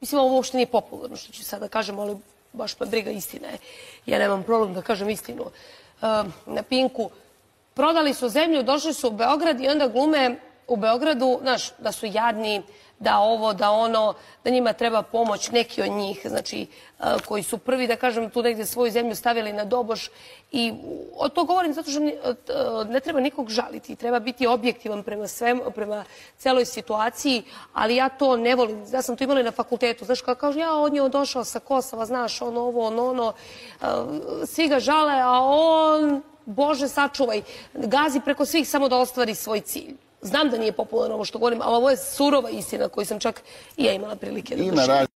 Mislim, ovo uopšte nije popularno što ću sada da kažem, ali baš me briga istina je. Ja nemam problem da kažem istinu. Um, na Pinku prodali su zemlju, došli su u Beograd i onda glume u Beogradu, znaš, da su jadni, da ovo, da ono, da njima treba pomoć, neki od njih, znači, uh, koji su prvi, da kažem, tu negde svoju zemlju stavili na doboš i o to govorim zato što uh, ne treba nikog žaliti, treba biti objektivan prema svemu, prema celoj situaciji, ali ja to ne volim. Ja sam to imala i na fakultetu, znaš, kao kažu, ja, on je došao sa Kosova, znaš, ono, ovo, ono, ono, svi ga žale, a on, Bože, sačuvaj, gazi preko svih samo da ostvari svoj cilj. Znam da nije popularno ovo što govorim, ali ovo je surova istina koju sam čak i ja imala prilike da doživim.